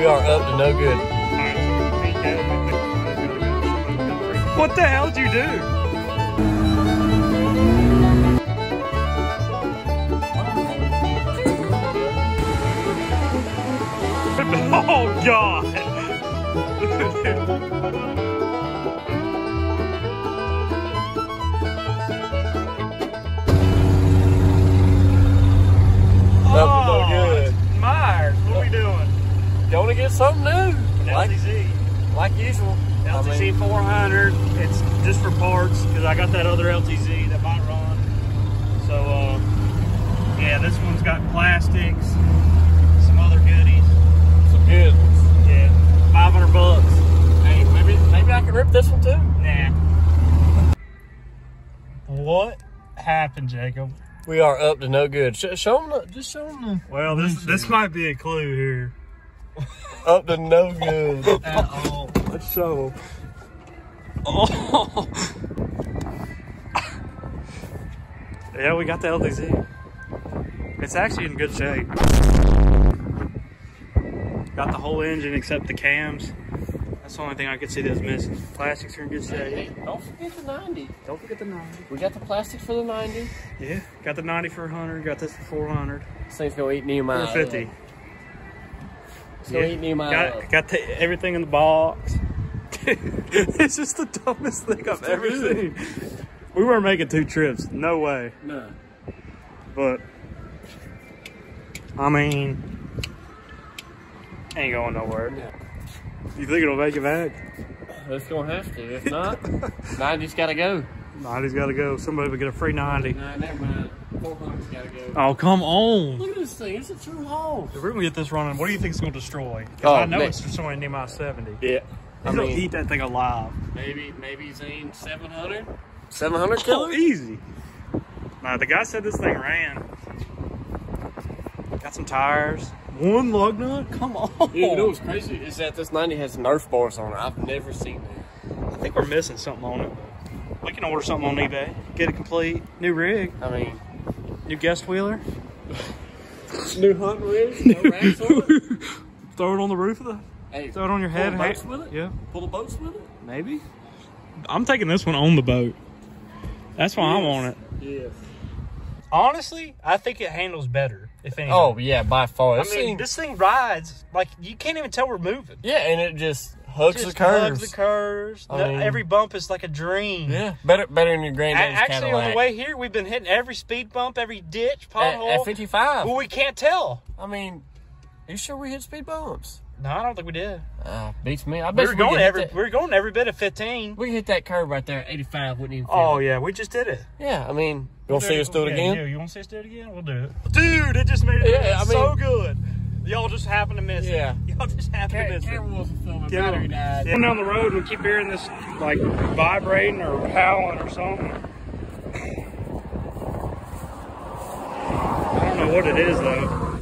We are up to no good. What the hell did you do? Oh God! to get something new? Like, LTZ. like usual. I mean, 400. It's just for parts because I got that other LTZ that might run. So, uh, yeah, this one's got plastics, some other goodies. some good ones. Yeah, 500 bucks. Hey, maybe, maybe I can rip this one too. Nah. What happened, Jacob? We are up to no good. Sh- show them, the, just show them the Well, this this might be a clue here. Up to no good. At all. Let's show 'em. Oh. yeah, we got the LTZ. It's actually in good shape. Got the whole engine except the cams. That's the only thing I could see that's missing. Plastics are in good Hey, shape. don't forget the 90. Don't forget the 90. We got the plastic for the 90. Yeah, got the 90 for 100. Got this for 400. This thing's gonna eat Nehemiah. 450. Eat Nehemiah. up. Got, got the, everything in the box. it's just the dumbest thing I've ever seen. We weren't making two trips. No way. No. But I mean, ain't going nowhere. You think it'll make it back? It's gonna have to. If not, 90's gotta go. 90's got to go. Somebody will get a free 90. Nah, never mind. 400's gotta go. Oh, come on. Look at this thing. It's a true hog. If we're going to get this running, what do you think it's going to destroy? Oh, I know ma- it's destroying Nehemiah 70. Yeah. I It'll mean, eat that thing alive. maybe, maybe Zane 700? 700 Oh, killers? easy. Nah, the guy said this thing ran. Got some tires. One lug nut? Come on. Dude, you know what's crazy is that this 90 has Nerf bars on it. I've never seen that. I think we're missing something on it. We can order something on eBay. Get it complete. New rig. I mean, New guest wheeler. new hunting rig, no racks on it. Throw it on the roof of the. Hey, Throw it on your head. pull boats with it? Yeah, Pull the boats with it? maybe. I'm taking this one on the boat. That's why I'm on it. Yes. Honestly, I think it handles better. If anything. Oh, yeah, by far. I This mean, thing- this thing rides like you can't even tell we're moving. yeah, and it just hugs Just the curves. hugs the curves. I mean- every bump is like a dream. Yeah, better better than your A- granddad's actually, Cadillac. on the way here, we've been hitting every speed bump, every ditch, pothole. at 55. well, we can't tell. I mean, are you sure we hit speed bumps? No, I don't think we did. Ah, beats me. I We bet were you going could every that- we were going every bit of 15. we hit that curve right there at 85. Wouldn't even feel Oh it. yeah, we just did it. yeah. I mean, you want to see us do it Yeah, again? Yeah, you want to see us do it again? We'll do it. Dude, it just made it Yeah, I so good. Y'all just happened to miss Yeah. it. Y'all just happened to miss it. wasn't filming. Yeah. Battery died. Going down the road and we keep hearing this like vibrating or howling or something. I don't know what it is though.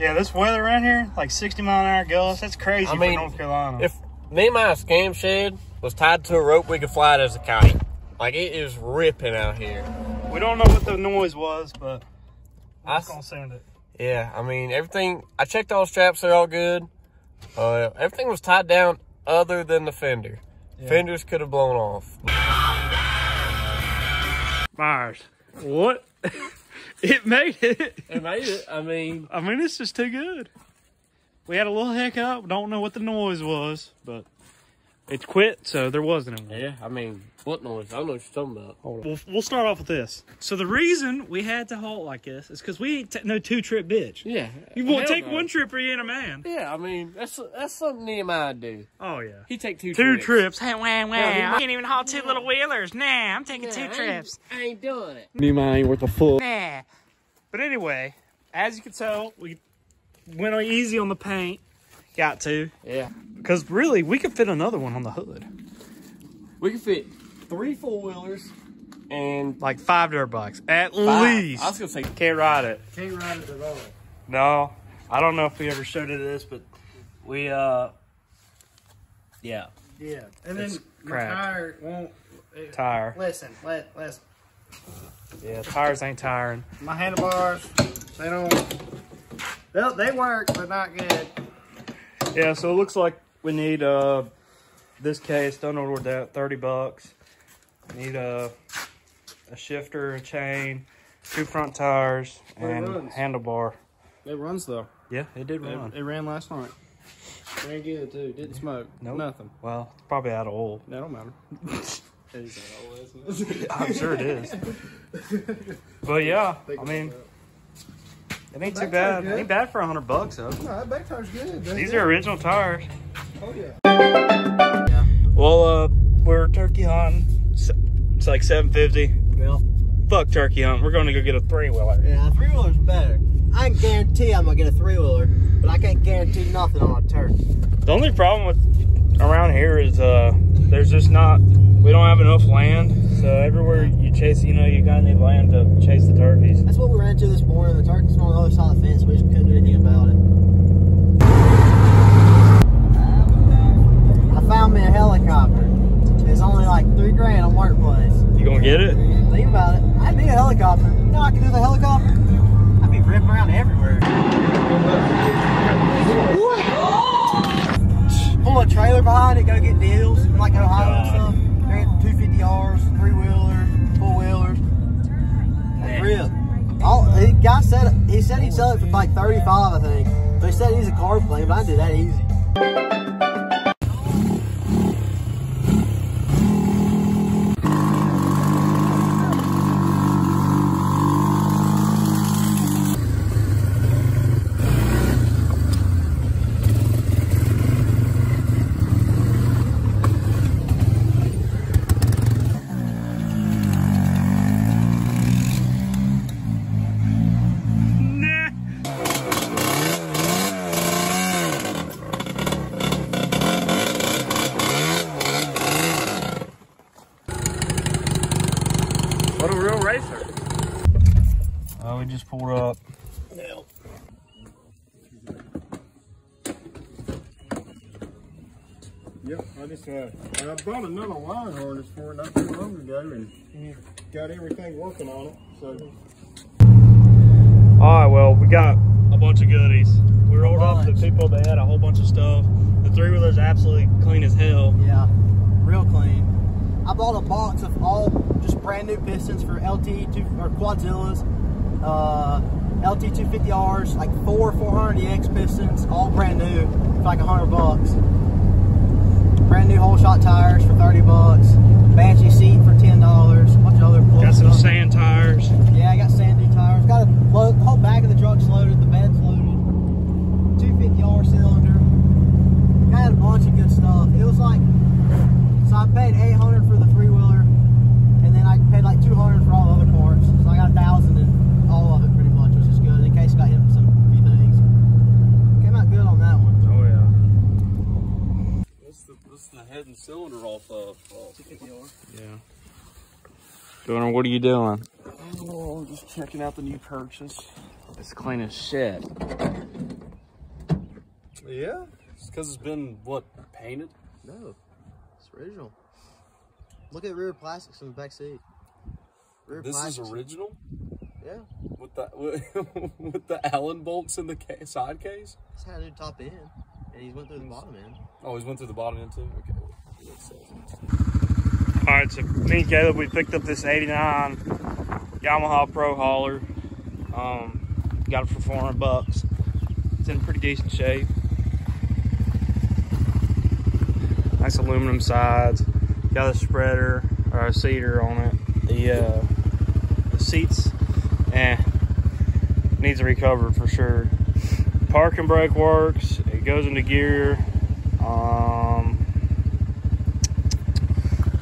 Yeah, this weather around here, like 60 mile an hour gusts, that's crazy I mean, for North Carolina. If Nehemiah's scam shed was tied to a rope, we could fly it as a kite. Like it is ripping out here. we don't know what the noise was, but I I'm s- gonna send it. Yeah, I mean everything. I checked all the straps; they're all good. Uh, everything was tied down other than the fender. Fenders could have blown off. Myers, what? it made it. It made it. I mean, I mean, it's just too good. We had a little hiccup. Don't know what the noise was, but it quit, so there wasn't any. yeah. I mean, what noise? I don't know what you're talking about. We'll, we'll start off with this. So the reason we had to halt like this is because we ain't t- no two trip bitch. Yeah, You won't take no. one trip or you ain't a man. Yeah, I mean that's that's something Nehemiah do. Oh yeah. He take two Two trips. trips. Hey, wah, wah. Yeah, I can't even haul two little wheelers. Nah, I'm taking two trips. I ain't doing it. Nehemiah ain't worth a full. Nah. But anyway, as you can tell, we went easy on the paint. Got to. Yeah, Because really, we could fit another one on the hood. we could fit three four wheelers and Like five dirt bikes, at five. least. I was gonna say Can't ride it. can't ride it at all. No, I don't know if we ever showed it this, but we uh, yeah, Yeah, and It's then my cracked. tire won't. tire. Listen, let listen. Yeah, tires ain't tiring. My handlebars, they don't. They they work, but not good. Yeah, so it looks like we need uh this case. Done ordered that, thirty bucks. Need a a shifter, a chain, two front tires, and handlebar. It runs though. Yeah, it did run. it ran last night. Ran good too. Didn't smoke. Nope. Nothing. Well, it's probably out of oil. That don't matter. It is old, isn't it? I'm sure it is. But yeah, I mean, it ain't too bad. tire good. Ain't bad for a hundred bucks though. No, that back tire's good. That's These good. are original tires. Oh yeah. Well, uh, we're turkey hunting. It's like 750. Well, Fuck turkey hunt. We're going to go get a three wheeler. yeah, three wheeler's better. I can guarantee I'm gonna get a three wheeler, but I can't guarantee nothing on a turkey. The only problem with around here is uh, there's just not. We don't have enough land. So everywhere you chase, you know, you gotta need land to chase the turkeys. That's what we ran into this morning. The turkey's on the other side of the fence. We just couldn't do anything about it. I found me a helicopter. It's only like three grand on Marketplace. You gonna get it? Think about it. I need a helicopter. You know I can do the helicopter? I'd be ripping around everywhere. Pull a trailer behind it, go get deals, like Ohio and stuff. 250Rs, three wheelers, four wheelers. That's rip. All, the guy said he said he'd sell it for like 35, I think. So he said he's a car plane, but I did that easy. What a real racer. Oh, we just pulled up. Yep, I just uh, and I bought another wire harness for it not too long ago, and got everything working on it. So All right, well, we got a bunch of goodies. We rolled off the people that had a whole bunch of stuff. The three wheeler's absolutely clean as hell. Yeah, real clean. I bought a box of all just brand new pistons for LT two or Quadzillas, uh, LT250Rs, like four 400EX pistons, all brand new for like 100 bucks. Brand new whole shot tires for 30 bucks. Banshee seat for $10. A bunch of other Got some stuff. sand tires. Yeah, I got sandy tires. Got a load, whole back of the truck's loaded, the bed's loaded. 250R cylinder. Had a bunch of good stuff. It was like, so I paid 800 for the three-wheeler, and then I paid like 200 for all the other parts. So I got a 1000 the cylinder off of. Uh, 250R. Yeah. Gunnar, what are you doing? oh, just checking out the new purchase. It's clean as shit. yeah, it's because it's been what painted. No, it's original. Look at rear plastics in the back seat. Rear This is plastics. original Yeah, with the with, with the Allen bolts in the ca- side case. this had a new top end, and he went through the bottom end. Oh, he's went through the bottom end too. Okay. All right, so me and Caleb, we picked up this 89 Yamaha Pro hauler. Um, got it for 400 bucks. It's in pretty decent shape. Nice aluminum sides. Got a spreader or a seater on it. The, uh, the seats, eh, needs a recover for sure. Parking brake works. It goes into gear. Um,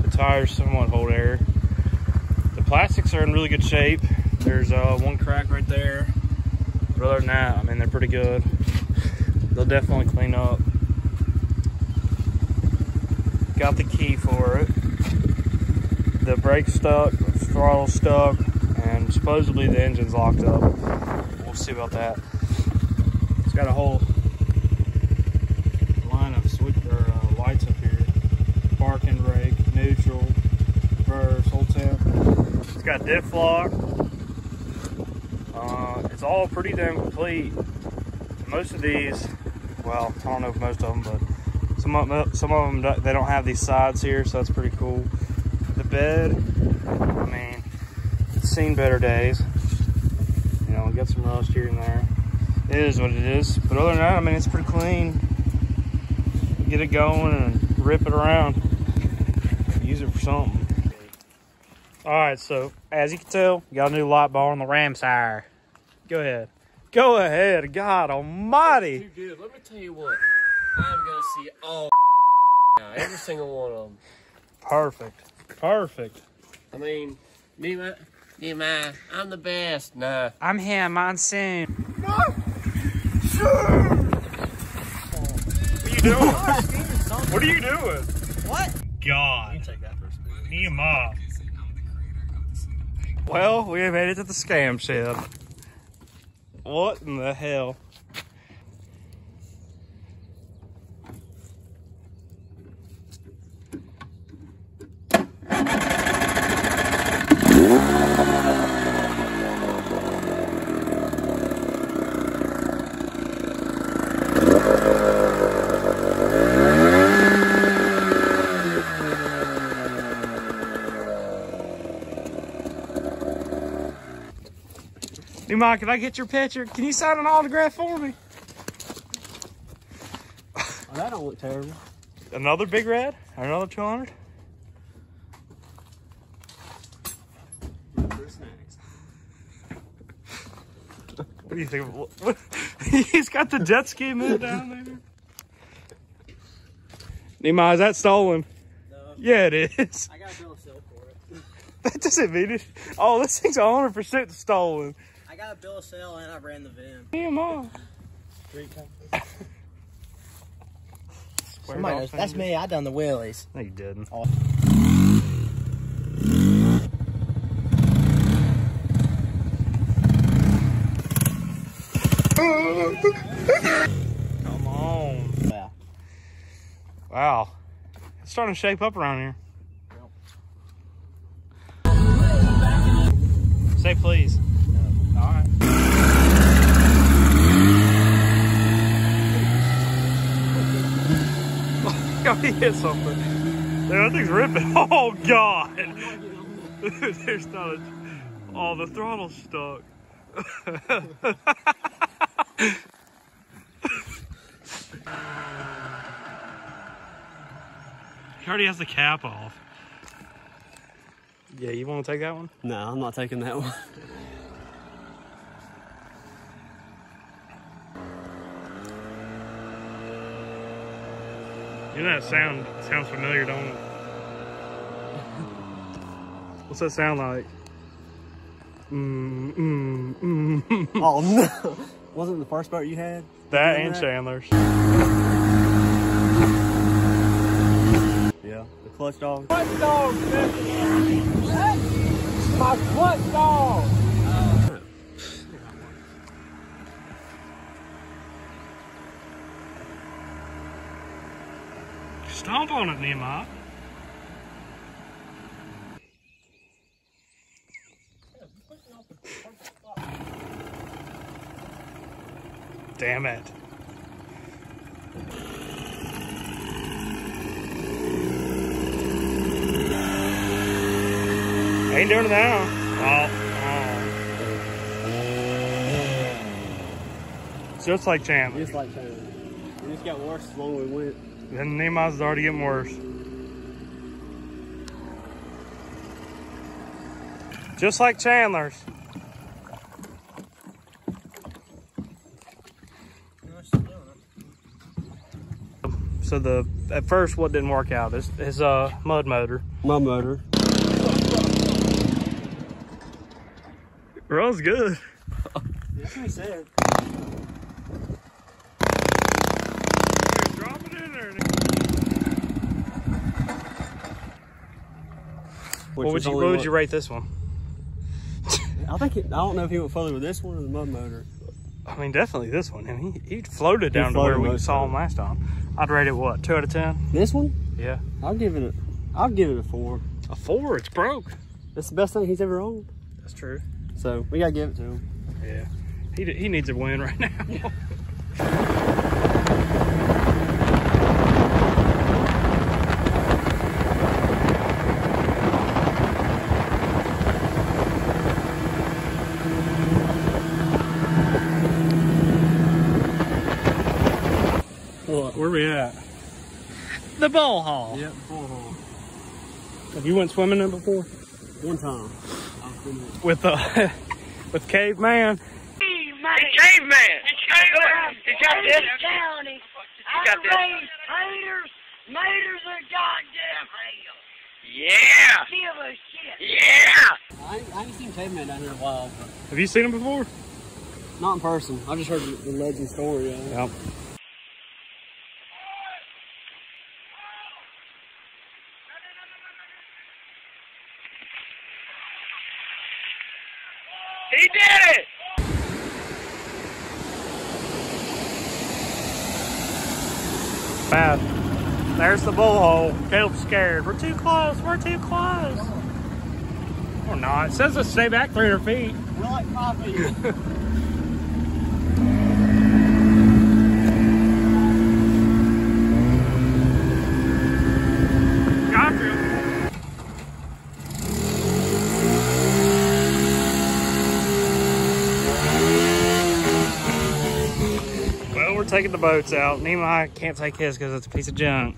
the tires somewhat hold air. The plastics are in really good shape. There's uh, one crack right there. But other than that, I mean, they're pretty good. They'll definitely clean up. Got the key for it. The brake stuck, the throttle stuck, and supposedly the engine's locked up. We'll see about that. It's got a whole line of switch or uh, lights up here. Parking brake, neutral, reverse, whole temp. It's got diff lock. Uh, it's all pretty damn complete. Most of these Well, I don't know if most of them, but some of them, some of them they don't have these sides here, so that's pretty cool. The bed, I mean, it's seen better days. You know, we got some rust here and there. It is what it is. But other than that, I mean, it's pretty clean. Get it going and rip it around. Use it for something. All right, so as you can tell, we got a new light bar on the ram sire. Go ahead. Go ahead. God almighty. Too good. Let me tell you what. I'm gonna see all now, every single one of them. Perfect. Perfect. I mean, Nima, Nima, I'm the best. Nah. I'm here, monsoon. What are you doing? what are you doing? What? God. take that for a spin. Nehemiah. Well, we have made it to the scam shed. What in the hell? Nehemiah, can I get your picture? Can you sign an autograph for me? Oh, that don't look terrible. Another big red? Another 200? What do you think? What, what- he's got the jet ski move down there. Nehemiah, is that stolen? No. Yeah, it is. I got a bill of sale for it. That doesn't mean it. Oh, this thing's 100% stolen. I got a bill of sale and I ran the VIN. Nehemiah. Somebody knows. That's me. I done the wheelies. No, you didn't. Oh. Come on. Yeah. Wow. It's starting to shape up around here. Say please. All right. Oh, he hit something. Dude, that thing's ripping. Oh, God. Dude, there's not a... Oh, the throttle's stuck. He already has the cap off. Yeah, you want to take that one? No, I'm not taking that one. You know that sound sounds familiar, don't it? What's that sound like? Mm, mm, mm, mm. Oh no! Wasn't the first boat you had? That and that? Chandler's. Yeah, the clutch dog. Clutch dog, man. My clutch dog. Stomp on it, Nehemiah. Damn it. Ain't doing it now. Oh, oh. Just like Chandler. Just like Taylor. It just got worse as long as we went. And Nehemiah's already getting worse. Just like Chandler's. So the at first what didn't work out is his uh mud motor. Mud motor. Runs good. That's what he said. Drop it in there. Which What would you what would you rate this one? I think it, I don't know if he went further with this one or the mud motor. I mean definitely this one. And he, he floated down to floated where we saw of him last time. I'd rate it what, two out of ten? This one? Yeah. I'll give it a. I'll give it a four. A four, it's broke. That's the best thing he's ever owned. That's true. So we gotta give it to him. Yeah. He, he needs a win right now. Where we at? The ball hall. Yep, bullhorn. Have you went swimming in before? One time. With uh, with caveman. caveman. You got this? County. You got this? Haters, maters are goddamn hell. Yeah. Give a shit. Yeah. I, I haven't seen caveman down here in a while. Have you seen him before? Not in person. I just heard the, the legend story. Of it. Yep. He did it. Bad. There's the bull hole. Caleb's scared. We're too close. We're too close. We're not. It says to stay back 300 feet. We're like coffee. Got we're taking the boats out. Nehemiah can't take his because it's a piece of junk.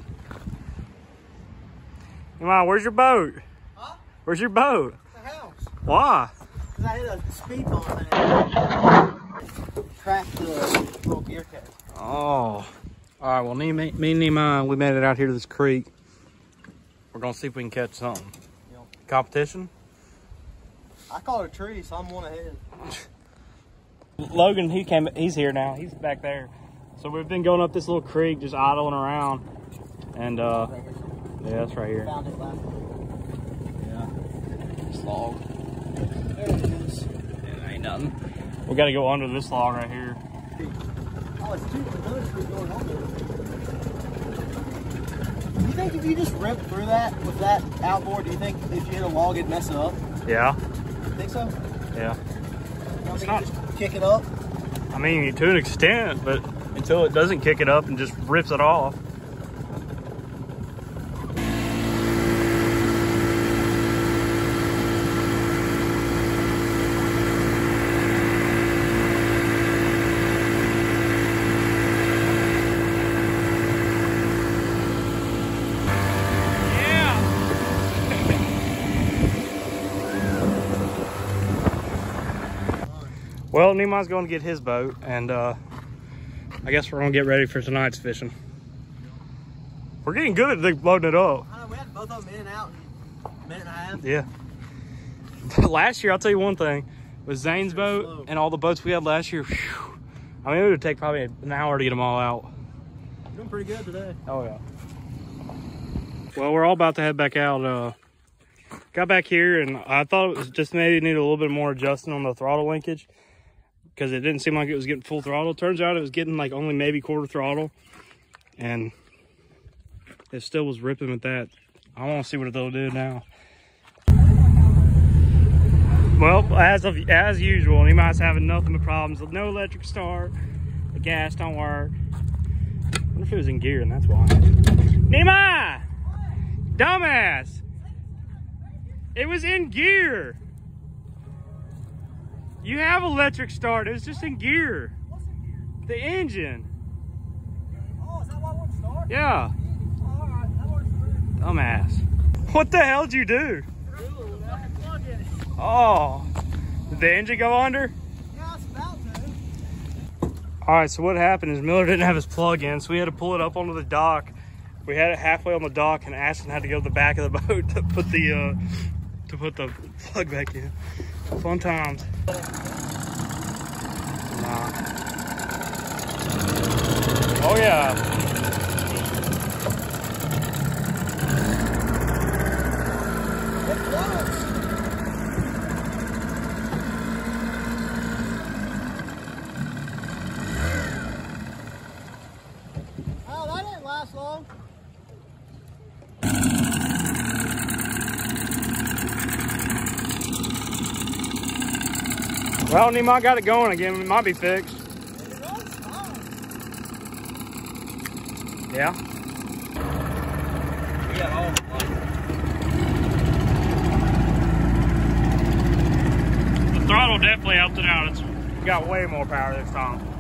Nehemiah, where's your boat? Huh? Where's your boat? the house. Why? Because I hit a speed bump and it cracked the little gear case. Oh. All right, well, me, me me and Nehemiah, we made it out here to this creek. We're going to see if we can catch something. Competition? I caught a tree, so I'm one ahead. Logan, he came. He's here now. He's back there. So we've been going up this little creek, just idling around, and uh, yeah, that's right here. Found it last Yeah, this log. There it is. Yeah, ain't nothing. We got to go under this log right here. Oh, it's two, another tree going on there. Do you think if you just ripped through that with that outboard, do you think if you hit a log it'd mess it up? Yeah, Think so? yeah. You don't think not- you just kick it up? I mean, to an extent, but until it doesn't kick it up and just rips it off. Well, Nehemiah's going to get his boat, and uh, I guess we're going to get ready for tonight's fishing. We're getting good at like, loading it up. I know, we had both of them in and out in a minute and a half. Yeah. last year, I'll tell you one thing. With Zane's Sure, boat slow. and all the boats we had last year, phew, I mean, it would take probably an hour to get them all out. You're doing pretty good today. Oh, yeah. Well, we're all about to head back out. Uh, got back here, and I thought it was just maybe needed a little bit more adjusting on the throttle linkage because it didn't seem like it was getting full throttle. Turns out it was getting like only maybe quarter throttle, and it still was ripping with that. I want to see what it'll do now. Well, as of as usual, Nehemiah's having nothing but problems. with No electric start. The gas don't work. I wonder if it was in gear, and that's why. Nehemiah! Dumbass! It was in gear. You have electric start. It was just in gear. The engine. Oh, is that why I want to start? Yeah. Oh, all right. That works for. Dumbass. What the hell did you do? Oh. Did the engine go under? Yeah, I was about to. All right, so what happened is Miller didn't have his plug in, so we had to pull it up onto the dock. We had it halfway on the dock, and Ashton had to go to the back of the boat to put the uh, to put the plug back in. Fun times. Oh yeah. It floats. Oh, that didn't last long. Well, Nehemiah got it going again. It might be fixed. Fine. Yeah. The throttle definitely helped it out. It's got way more power this time.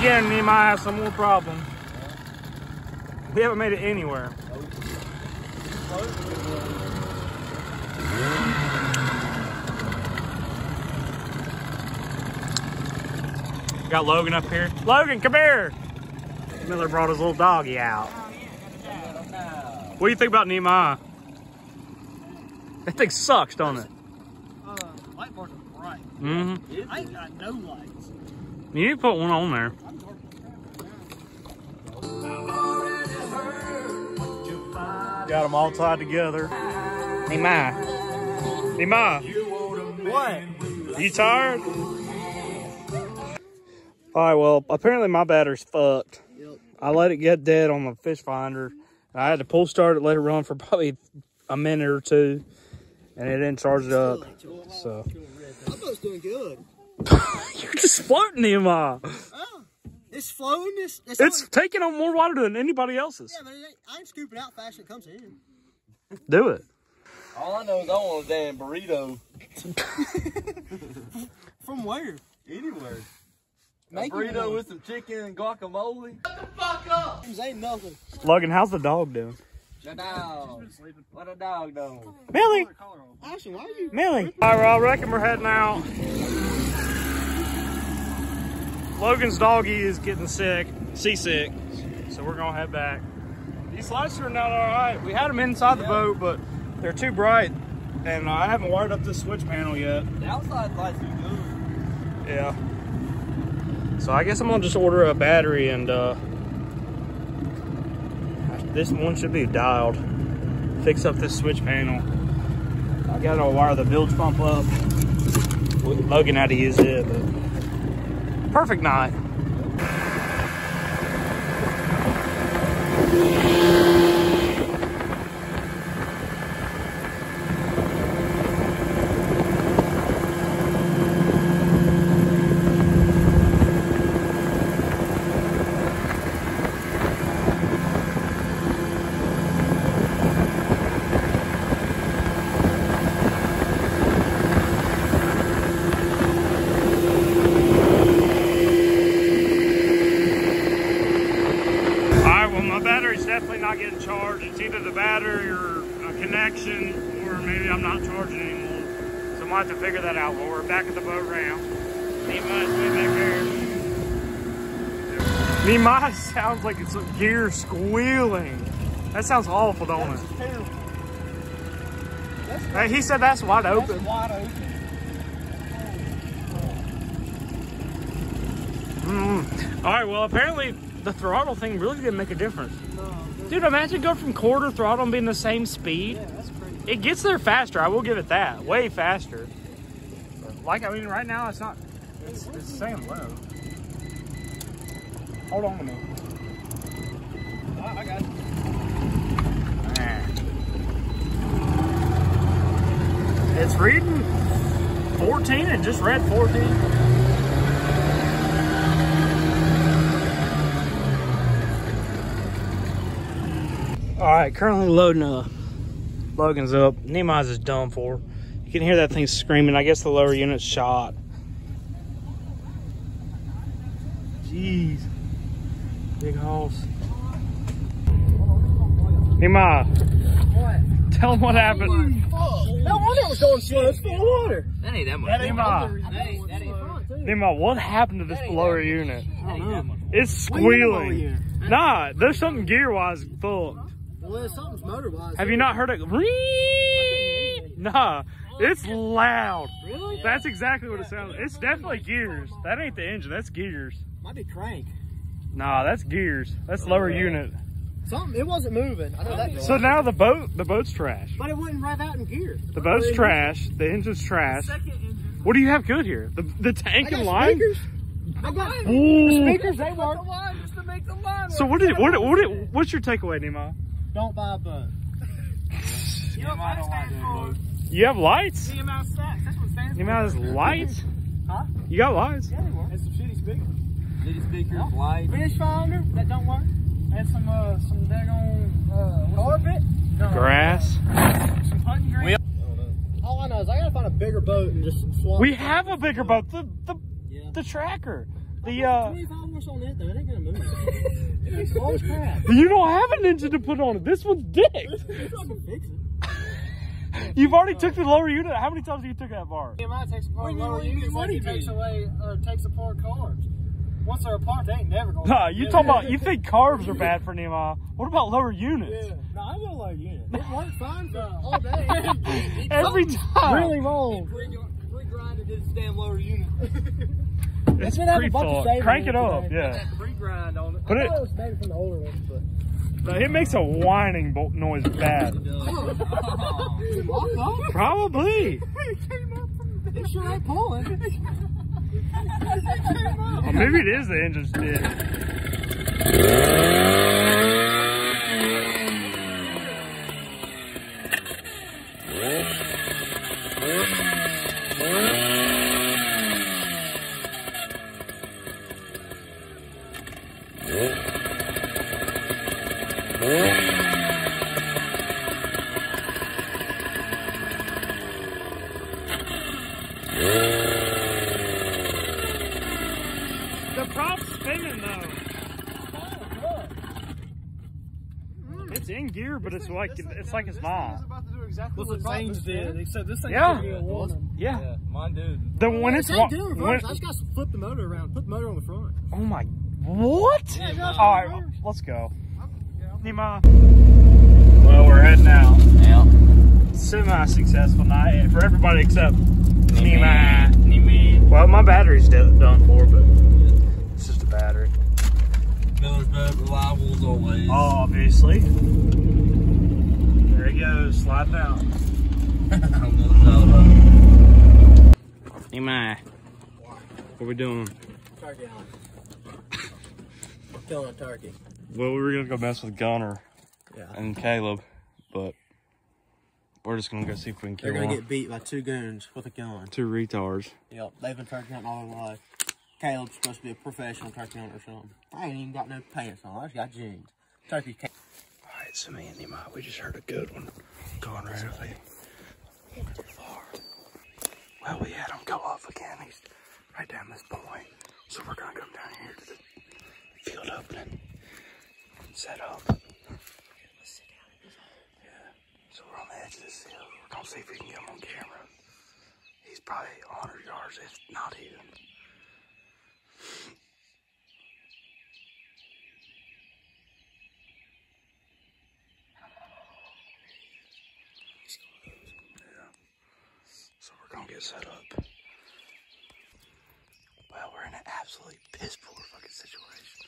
Again, Nehemiah has some more problems. We haven't made it anywhere. Got Logan up here. Logan, come here. Miller brought his little doggy out. What do you think about Nehemiah? That thing sucks, don't it? Uh, light bars are bright. Mm-hmm. I ain't got no lights. You need to put one on there. Got them all tied together. Nehemiah. Nehemiah. What? You tired? All right, well, apparently my battery's fucked. Yep. I let it get dead on the fish finder. I had to pull start it, let it run for probably a minute or two, and it didn't charge it up. So I thought it was doing good. you're just floating, Nehemiah. Oh, it's flowing. It's, it's, It's only- taking on more water than anybody else's. yeah, but it ain't, I ain't scooping out fast it comes in. Do it. All I know is I want a damn burrito From where? anywhere. Make A Make burrito one. with some chicken and guacamole. Shut the fuck up! This ain't nothing. Logan, how's the dog doing? The dog. What a dog doing. Millie, Ashton, why are you? Millie. All right, well, I reckon we're heading out. Logan's doggy is getting sick, seasick, so we're gonna head back. These lights are not all right. We had them inside the boat, but they're too bright, and I haven't wired up this switch panel yet. The outside lights are good. Yeah. So I guess I'm gonna just order a battery and uh this one should be dialed. Fix up this switch panel. I gotta wire the bilge pump up. Logan had to use it, but perfect night. All right, well, my battery's definitely not getting charged. It's either the battery or a connection, or maybe I'm not charging anymore. So I might have to figure that out. Well, we're back at the boat ramp. Nehemiah's way back Nehemiah sounds like it's gear squealing. That sounds awful, don't it? Hey, he said that's wide open. Wide open. Mm. All right, well, apparently the throttle thing really didn't make a difference. No, Dude, imagine go from quarter throttle and being the same speed. yeah, that's crazy. It gets there faster. I will give it that. Way faster. Like, I mean, right now it's not. It's, it's same low. Hold on a minute. I got it. It's reading 14 and just read 14. All right, currently loading up. Logan's up. Nehemiah's is done for. You can hear that thing screaming. I guess the lower unit's shot. Jeez. Big holes. Nehemiah, What? tell him what happened. No wonder it was going slow. It's full of water. That ain't that much. Nehemiah, That ain't, that ain't, Nehemiah, what happened to this lower unit? that ain't that much. It's What do you mean over squealing. here? Nah, there's something gear-wise fucked. Well, something's motor-wise. Have you not heard it? Ree- Nah, it's loud. Really? That's exactly what it sounds. It's definitely gears. That ain't the engine. That's gears. Might be crank. Nah, that's gears. That's lower unit. Something. It wasn't moving. I know that. So now the boat, the boat's trash. but it wouldn't rev out in gear. The boat's trash. The engine's trash. What do you have good here? The the tank I and line. speakers. I got Ooh. The speakers. They work. So what did what did- what did- what's your takeaway, Nemo? Don't buy a boat. You have lights? CMI stacks. That's what it stands Nemo has lights? Huh? You got lights? Yeah, they work. And some shitty speakers. City speakers, lights. Fish finder that don't work. And some uh some daggone uh carpet. No, Grass. Some hunting green. All I know is I gotta find a bigger boat and just swap. We have a bigger boat. The the Yeah. the tracker. The uh, Twenty-five horse on it ain't gonna it's slow as crap. you don't have an engine to put on it. This one's dick. I can fix it. You've already took the lower unit. How many times have you took that bar? TMI takes apart When you- lower when units what like do it takes away or takes apart cars. Once they're apart, they ain't never gonna. Nah, you talking about you think carbs are bad for Nehemiah? What about lower units? Yeah. No, I go low unit. It worked fine for all day. Every time. really wrong. Pre-grinded this damn lower unit. It's should have a pre bunch of thought. Crank it it up, yeah. Pre-grind on it. Put I it. it was maybe from the older ones, but. No, it makes a whining bo- noise bad. Oh, oh, oh. Lock up? Probably. It sure ain't pulling. Or maybe it is the engine's dead. Spinning though. It's in gear, but it's like it's like it's not. about to do exactly What's what the Zane's did. He said this thing Yeah. should a. Yeah. Yeah, mine did. The when it's wa- do when, reverse. I just got to flip the motor around. Put the motor on the front. oh my what? All right, let's go. Nima. Well, we're heading out. Yeah. Semi-successful night for everybody except Nima. Nimi. Well, my battery's do- done for, but it's just a battery. Miller's bed reliable as always. Obviously. There he goes, sliding out. Nima. What we doing? Turkey on. Killing a turkey. Well, we were gonna go mess with Gunner Yeah. and Caleb, but we're just gonna go see if we can kill They're gonna get beat by two goons with a gun. Two retards. Yep, they've been turkey hunting all their life. Caleb's supposed to be a professional turkey hunter or something. I ain't even got no pants on. I just got jeans. Turkey ca- Alright, so me and Nima, we just heard a good one going right away. Far. Well, we had him go off again. He's right down this point. So we're gonna come down here to the field opening and set up. Yeah. So we're on the edge of this hill. We're gonna see if we can get him on camera. He's probably 100 yards, if not even. So we're gonna get set up. Well, we're in an absolutely piss poor fucking situation.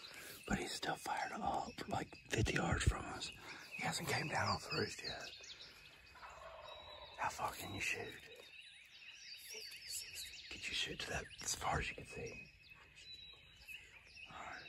But he's still fired up like 50 yards from us. He hasn't came down off the roof yet. How far can you shoot? Could you shoot to that as far as you can see? Alright.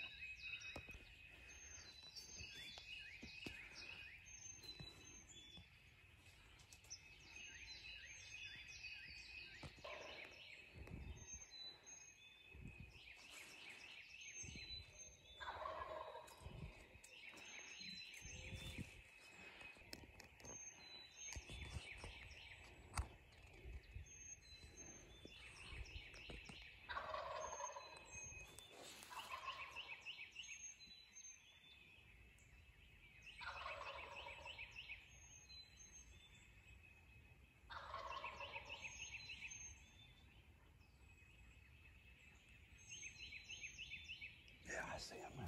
Yeah, I see him now.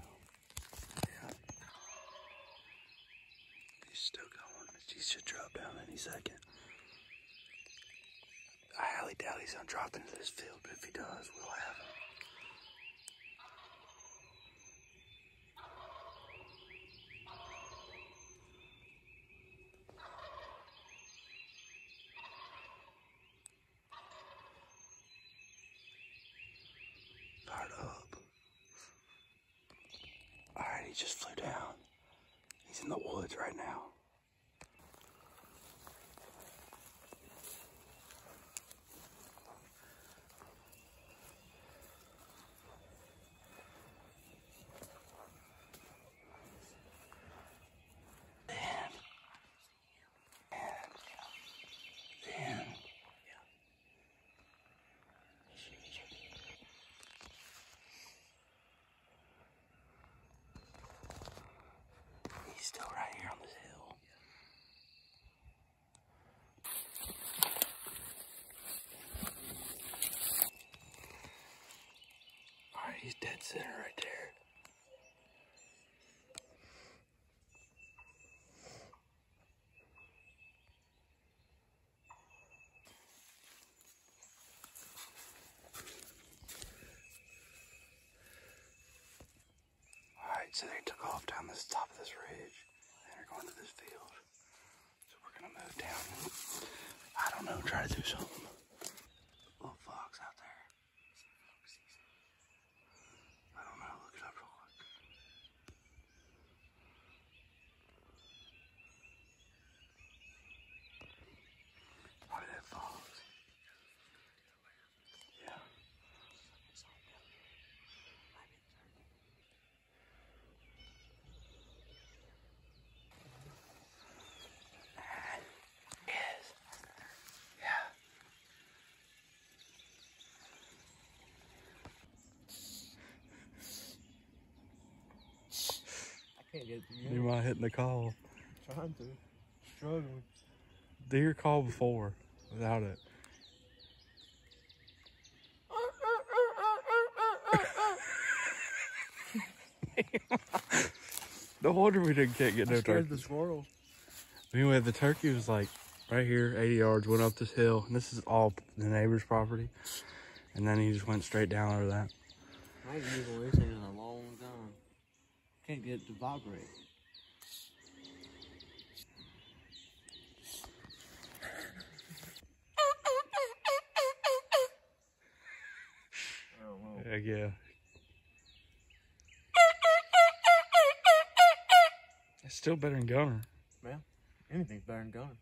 Yeah. He's still going. He should drop down any second. I highly doubt he's gonna drop into this field, but if he does, we'll have him. Fired up. Alright, he just flew down. He's in the woods right now. center right there. Alright, so they took off down this top of this ridge and are going to this field. So we're gonna move down. I don't know, try to do something. Can't get it You might hitting the call. Trying to. Struggling. Do your call before without it. no wonder we didn't can't get no Scared turkey. the squirrels. Anyway, the turkey was like right here, 80 yards, went up this hill, and this is all the neighbor's property. And then he just went straight down over that. I ain't used one of these things in a long time. Can't get it to vibrate. Yeah, yeah. It's still better than Gunner. Anything's better than gunning.